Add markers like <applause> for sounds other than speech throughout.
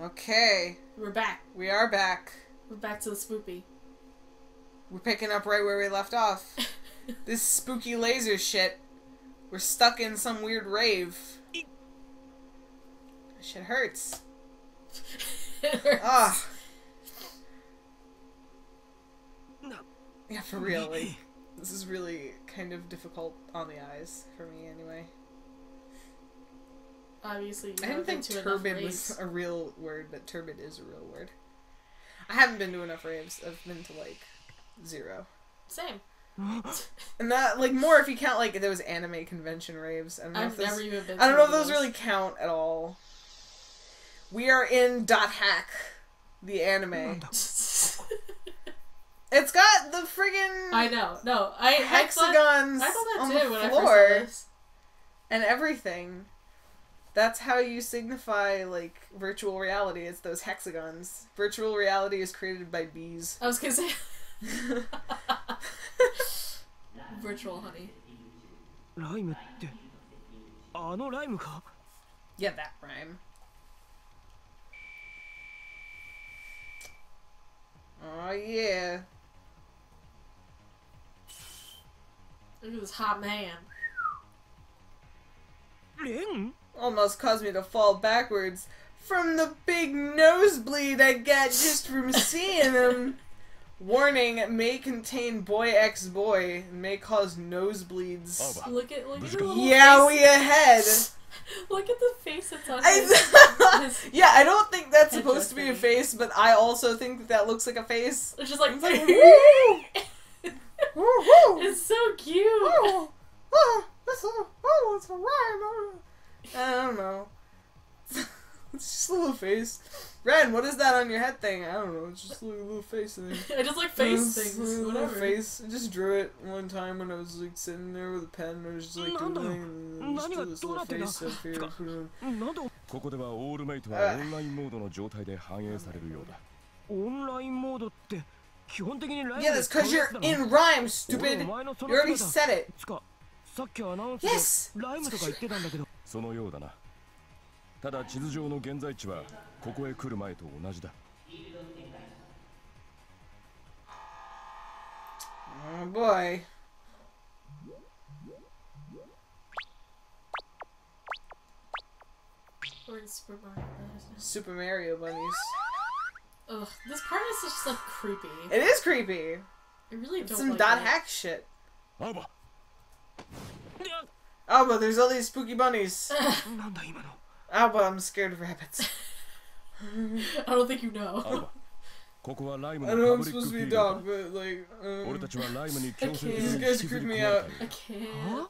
Okay, We're back. we are back. We're back to the spoopy. We're picking up right where we left off. <laughs> this spooky laser shit. We're stuck in some weird rave. Shit <laughs> hurts. Ah. No. Yeah, for real. Like, <laughs> this is really kind of difficult on the eyes for me, anyway. Obviously, you I didn't think to turbid raves. was a real word, but turbid is a real word. I haven't been to enough raves. I've been to like zero. Same. <gasps> And that like more if you count like those anime convention raves. I don't know if I've those, never even been. I don't to know if those really count at all. We are in Dot Hack, the anime. It's got the friggin' I know. No, I I thought, hexagons I thought that on too the when I floor first saw this. and everything. That's how you signify like virtual reality. It's those hexagons. Virtual reality is created by bees. I was gonna say <laughs> <laughs> virtual honey. ライムってあのライムか yeah, that rhyme. Oh yeah. Look at this hot man. レン Almost caused me to fall backwards from the big nosebleed I got just from seeing him. Warning may contain boy X boy and may cause nosebleeds. Oh, Look at look at the Look little Yeah, face. we ahead. <laughs> Look at the face that's on his. I, <laughs> his yeah, I don't think that's supposed to be a face, but I also think that that looks like a face. it's just like It's like, woo! <laughs> Woo-hoo! it's so cute. Oh, oh, that's a, oh, it's a rhyme. oh. I don't know. <laughs> it's just a little face. Ren, what is that on your head thing? I don't know. It's just a little, little face thing. <laughs> I just like face It's things. a little Whatever. face. I just drew it one time when I was like sitting there with a pen. I was just likeなんだよ。 doodling and just何が drew this どうな little ってんだ。 face up here. つか put it on- なんでここではオールメイトはオンラインモードの状態で反映されるようだオンラインモードって基本的にライム Yeah, で that's 使う because や you're つなの in rhyme, 俺 stupid. お前のそ You の already 姿 said it. さっきアナウンス!でライムとか言ってたんだけどそのようだなただ地図上の現在地はここへ来る前と同じだ Oh boy. Or in Super Mario Brothers. Super Mario bunnies. Ugh, this part is just like creepy. It is creepy. I really It's don't some like dot hack shit. アバ Aoba, there's all these spooky bunnies. <laughs> <laughs> Aoba, I'm scared of rabbits. <laughs> I don't think you know. I know I'm supposed to be a dog, but like, um, I can't. These guys creep me out. I can't.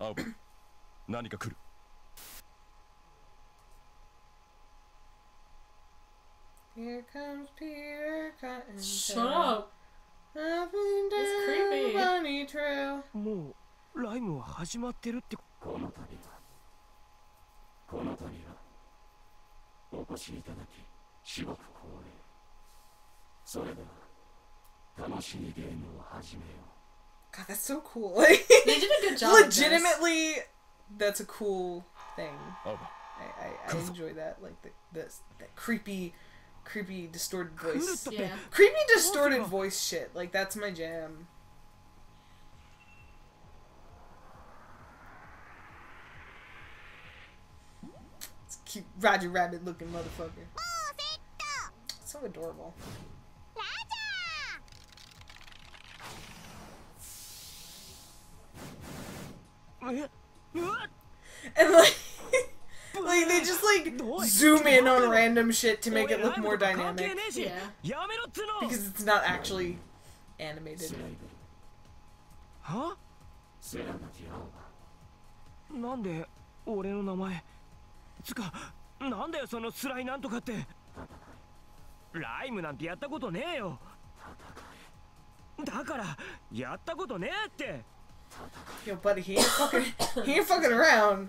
Aoba, Here comes Peter Cotton. Shut up. It's creepy. Bunny trail. ライムは始まってるってこの度はこの度はお越しいただき至極光栄それでは楽しいゲームを始めよ God, that's so cool. Like, They did a good job. with this. legitimately, that's a cool thing. アバ I, I, I enjoy that. Like the, the that creepy, creepy distorted 来る voice. って Yeah. Creepy distorted Awesome. voice shit. Like that's my jam. cute Roger Rabbit looking motherfucker. So adorable.えうわ And like <laughs> like they just like zoom in on random shit to make it look more 俺ライムとか関係 dynamic ねえし Yeah. やめろっつうの because it's not actually animated. スライはブセラナティアオバなんで俺の名前 つかなんだよそのスライなんとかって。ライムなんてやったことねえよ。だからやったことねえって。Yo, buddy, he ain't fucking he ain't fucking around.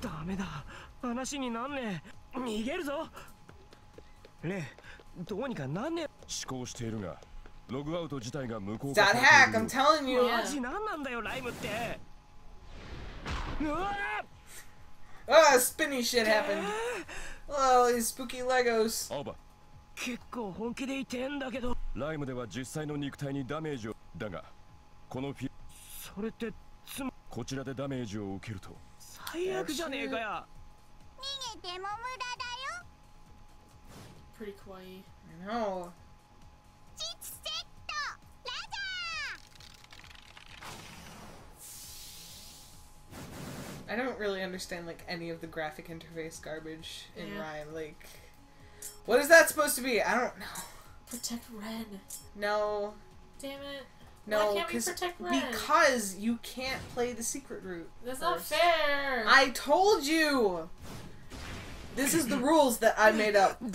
ダメだ。話になんねえ。逃げるぞ。レイどうにかなんねえ。思考しているがログアウト自体が無効化されて hack, いる I'm telling you. ジなんなんだよライムって。うわ Ah, spinny shit happened. Oh, these spooky Legos. 青葉結構本気で言ってんだけどライムでは実際の肉体にダメージをだがこのフィそれってつまこちらでダメージを受けると最悪じゃねえかや逃げても無駄だよ Pretty kawaii. I know. I don't really understand like any of the graphic interface garbage in yeah. Rhyme. Like, what is that supposed to be? I don't know. Protect Ren. No. Damn it. No, Why can't we because you can't play the secret route. That's first. not fair. I told you. This is the <laughs> rules that I made up. <laughs>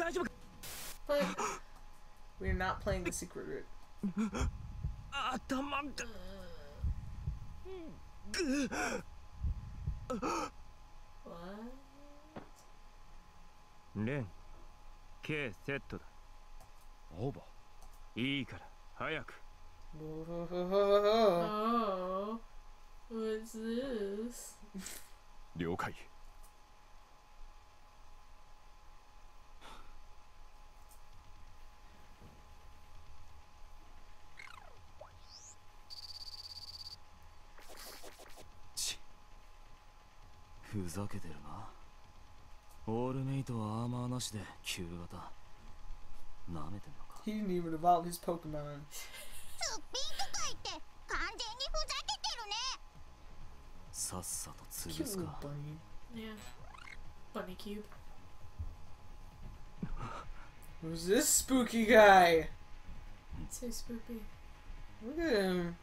But <gasps> we're not playing the secret route. <laughs> <sighs> レン K セットだ。青葉いいから早く。Oh, what's this? 了解 ふざけてるなオールメイトはアーマーなしで旧型なめてんのか He didn't even evolve his Pokemon. すっぴんとか言って完全にふざけてるねさっさと潰 Cute す little か bunny. Yeah. Bunny cube. Who's this spooky guy? So spooky. Look at him.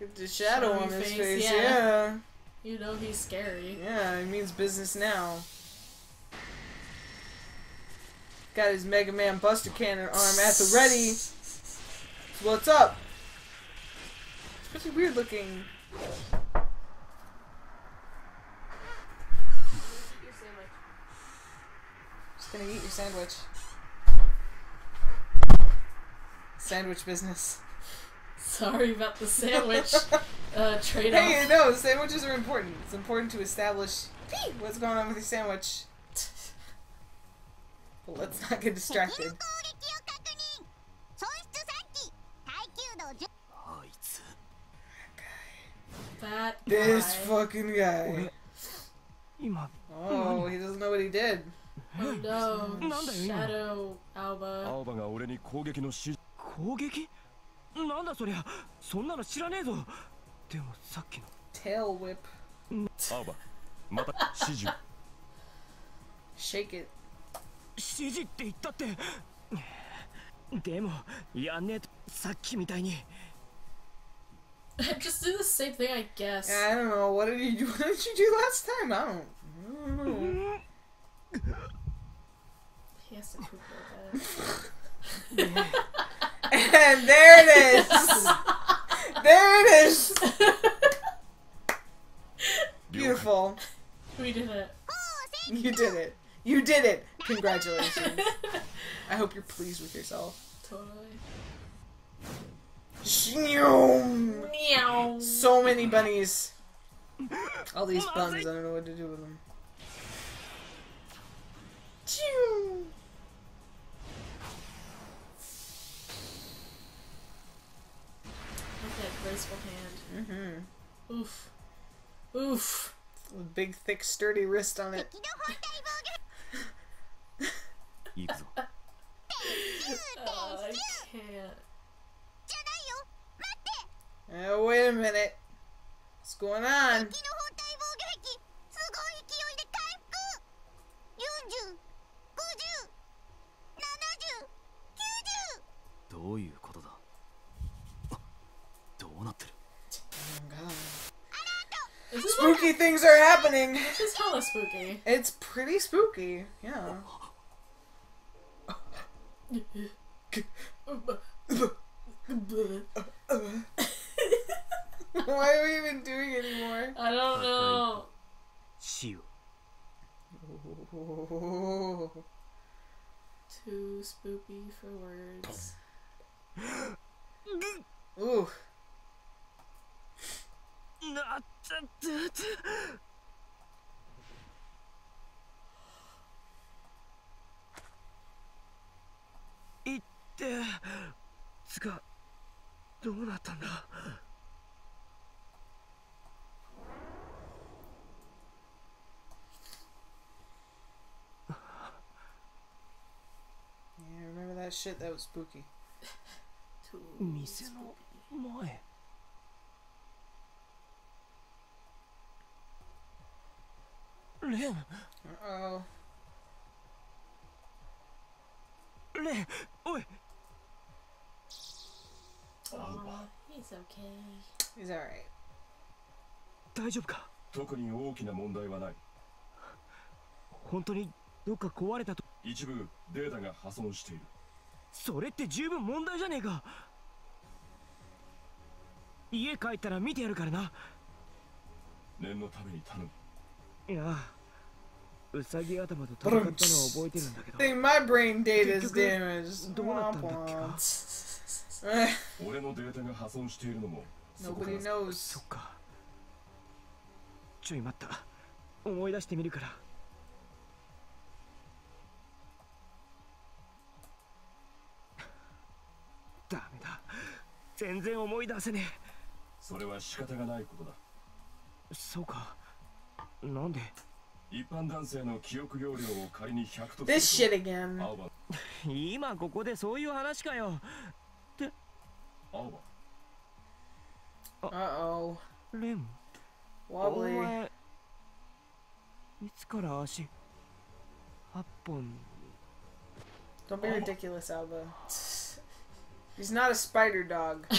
Get the shadow Shadowy on his face, face. yeah. Yeah. You know he's scary. yeah. he means business now. Got his Mega Man Buster Cannon arm at the ready. So what's up? It's pretty weird looking. Just gonna eat your sandwich. Sandwich business. Sorry about the sandwich uh, <laughs> trade off. Hey, no, sandwiches are important. It's important to establish what's going on with your sandwich. well, let's not get distracted. That guy. This fucking guy. Oh, he doesn't know what he did. Oh no, Shadow Aoba. Aoba が俺に攻撃の指示。攻撃?なんだそりゃそんなの知らねえぞでもさっきの Tail whip. 青葉また指示を Shake it. 指示って言ったってでもやんねえとさっきみたいに Just do the same thing, I guess. I don't know. What did you do? What did you do last time? I don't. I don't know. He has to poop real bad. And there it is. there it is. Beautiful. We did it. You did it. You did it. Congratulations. I hope you're pleased with yourself. Totally. Meow. So many bunnies. All these buns, I don't know what to do with them. Choo. hand. Mm-hmm. Oof. Oof. Big, thick, sturdy wrist on it. <laughs> uh, I can't. Oh, wait a minute. What's going on? Is this what? Spooky things are happening. This is hella spooky. It's pretty spooky. Yeah. Why are we even doing it anymore? I don't know. 死を Oh. Too spooky for words. <gasps> Ooh. なっちゃっていってつかどうなったんだ？<laughs> 店の前。レン Uh oh. レンおい。Aw, he's okay. He's alright. 大丈夫か特に大きな問題はない。本当にどっか壊れたと。一部データが破損している。それって十分問題じゃねえか。家帰ったら見てやるからな。念のために頼む。いや I think my brain data is damaged. <laughs> Nobody knows. ちょい待った。思い出してみるから。<laughs> ダメだ。全然思い出せねえ。それは仕方がないことだ。そうか。なんで？This shit again. Uh-oh. レム。Wobbly. いつから足八本 Don't be ridiculous, Aoba. He's not a spider dog. <laughs>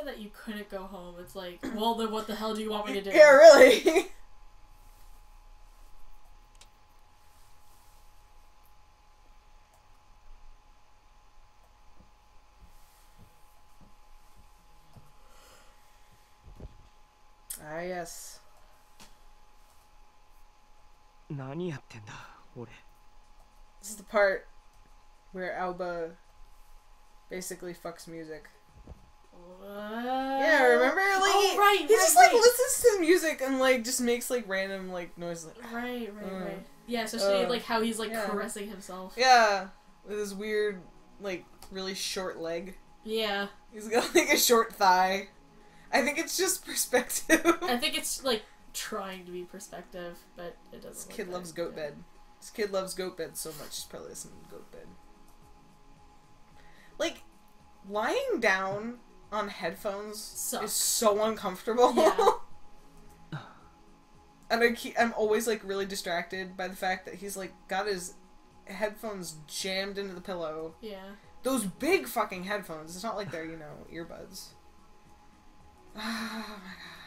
said that you couldn't go home, it's like, well, then what the hell do you want me to do? Yeah, really. ah, yes. 何やってんだ俺 This is the part where Aoba basically fucks music. What? Yeah, remember? Like, oh, he- right, he right, just like right. listens to music and like just makes like random like noises. Like, Right, right, Mm. right. Yeah, especially Uh, like how he's like yeah. caressing himself. yeah, with his weird, like really short leg. Yeah, He's got <laughs> like a short thigh. I think it's just <laughs> perspective. I think it's like trying to be perspective, but it doesn't. this kid that loves goat good. bed. This kid loves goat bed so much. He's probably listening to goat bed. Like lying down on headphones Sucks. is so uncomfortable. Yeah. <laughs> and I keep, I'm always like really distracted by the fact that he's like got his headphones jammed into the pillow. Yeah. Those big fucking headphones. It's not like they're, you know, earbuds. <sighs> Oh my god.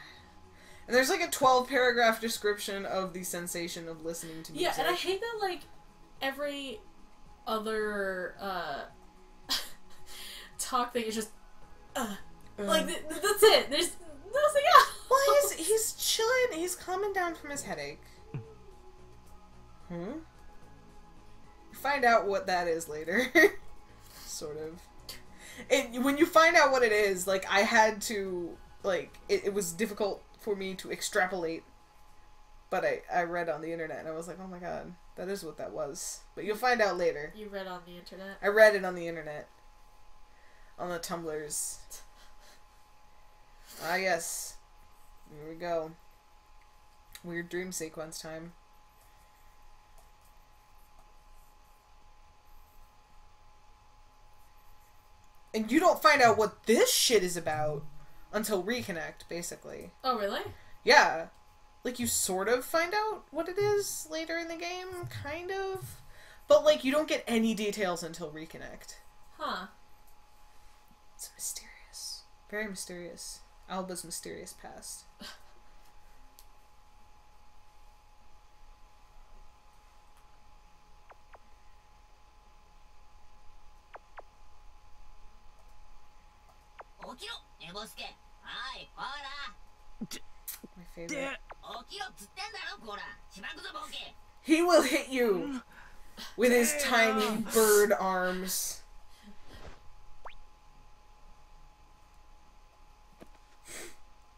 And there's like a 12 paragraph description of the sensation of listening to music. Yeah, and I hate that like every other uh <laughs> talk thing is just uh, like th- th- that's it. There's nothing else. <laughs> Well, he's he's chilling. He's calming down from his headache. Hmm. Find out what that is later, <laughs> sort of. It when you find out what it is, like I had to like it, it was difficult for me to extrapolate, but I I read on the internet and I was like, oh my god, that is what that was. But you'll find out later. You read on the internet. I read it on the internet. On the tumblers. Ah, yes. Here we go. Weird dream sequence time. And you don't find out what this shit is about until Reconnect, basically. Oh really? Yeah. Like you sort of find out what it is later in the game, kind of. But like you don't get any details until Reconnect. Huh. It's mysterious. Very mysterious. Aoba's mysterious past. My favorite. He will hit you. with his tiny bird arms.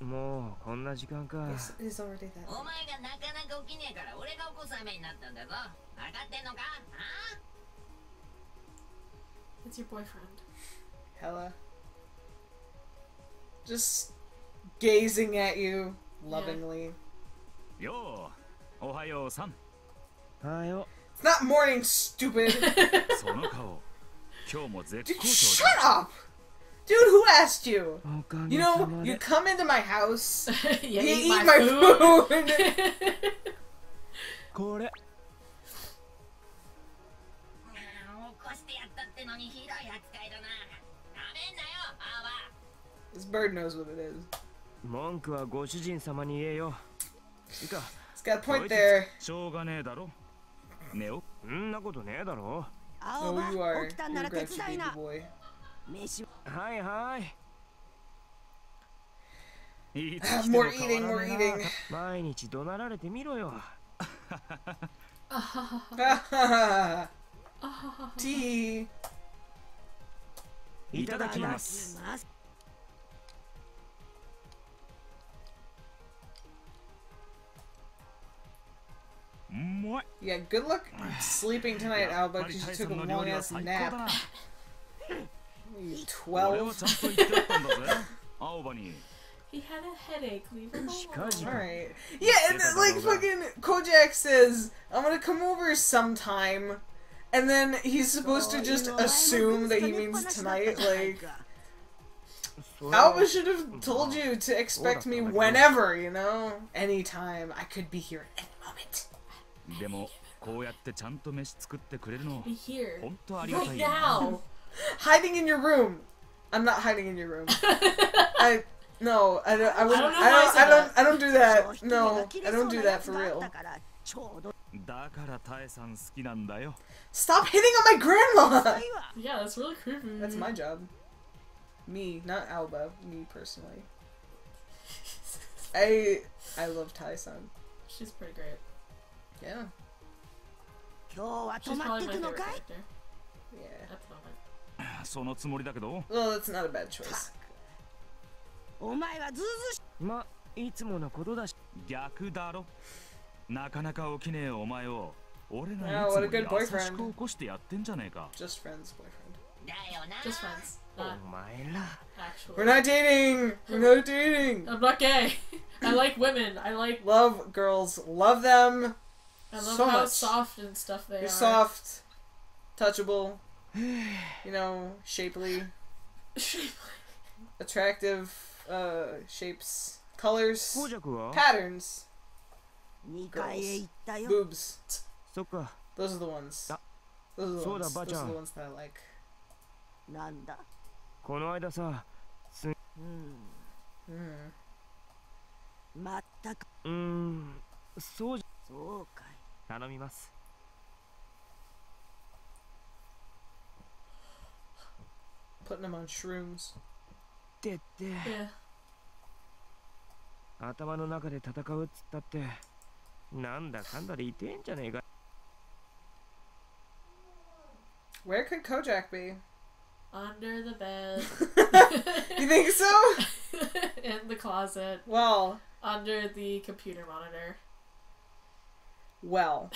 もうこんな時間か It's, it's already that. お前がなかなか起きねえから俺が起こす羽目になったんだぞ分かってんのかあ It's your boyfriend. Hella. Just gazing at you lovingly. ようおはようさんはよ It's not morning, stupid. <laughs> その顔今日も絶 Dude, 好調 shut だ up! Dude, who asked you? おか You げ know, さま you で come into my house, <laughs> yeah, you eat, eat my, my food. food. これうん<laughs> 起こしてやったってのにひどい扱いだななめんなよあわ this bird knows what it is. 文句はご主人様に言えよいいか It's got a こい point つ there. しょうがねえだろ寝おんなことねえだろ Oh, you are. You're a grouchy baby boy. はいはいいつ Hi, hi. more eating, more eating. 毎日怒鳴られてみろよ。Tea. <laughs> いただきます。Yeah, good luck sleeping tonight, Aoba, because you took a long ass nap twelve. <laughs> He had a headache. Leave him alone. Alright. Yeah, and then, like fucking Koujaku says, I'm gonna come over sometime. And then he's supposed to just assume that he means tonight. Like, Aoba should have told you to expect me whenever, you know? Anytime. I could be here at any moment. でもこうやってちゃんと飯作ってくれるの本当ありがたいよ。Right now hiding in your room. I'm not hiding in your room. <laughs> I no, I don't. I, wouldn't, I don't, I don't, I don't, do that. No, I don't do that for real. Stop hitting on my grandma. Yeah, that's really creepy. That's my job. Me, not Aoba. Me personally. I I love Tae-san. She's pretty great. Yeah. She's probably my favorite character. Yeah. At the moment. そのつもりだけど Well, that's not a bad choice. お前はずうずうしまいつものことだし逆だろなかなか起きねえお前を俺 Wow, がい what つ a も good 優し boyfriend. く起こしてやってんじゃねえか Just friends, boyfriend. だよな Just friends. お Not 前ら actually. We're not dating. We're not dating. I'm not gay. <laughs> I like women. I like. Love girls. Love them. I love So how much. soft and stuff they You're are. soft, touchable. <sighs> You know, shapely, attractive uh, shapes, colors, ゴージャクは patterns, 2階へ行ったよ boobs. そっか Those are the ones. Ah. Those are the the ones. ones. Those are Soda, the Bachan. ones that I like. なんだこの間さうん Mm. まったくうーんそうじそうかい頼みます putting them on shrooms. Yeah. Where could Koujaku be? Under the bed. <laughs> <laughs> you think so? <laughs> In the closet. Well. Under the computer monitor. Well.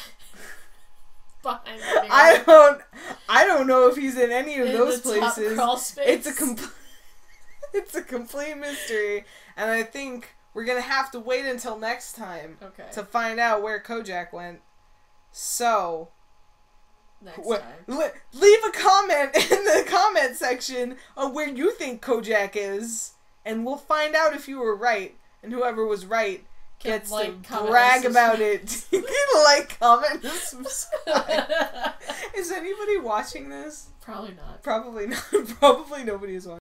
Behind the mirror. I don't I don't know if he's in any of In those places. It's a complete. <laughs> it's a complete mystery, and I think we're gonna have to wait until next time Okay. to find out where Koujaku went. So, Next wh- time. le- leave a comment <laughs> in the comment section on where you think Koujaku is, and we'll find out if you were right. And whoever was right gets like, <laughs> to brag about it. like, comment, and <laughs> subscribe. Is anybody watching this? Probably not. Probably not. <laughs> Probably nobody is watching.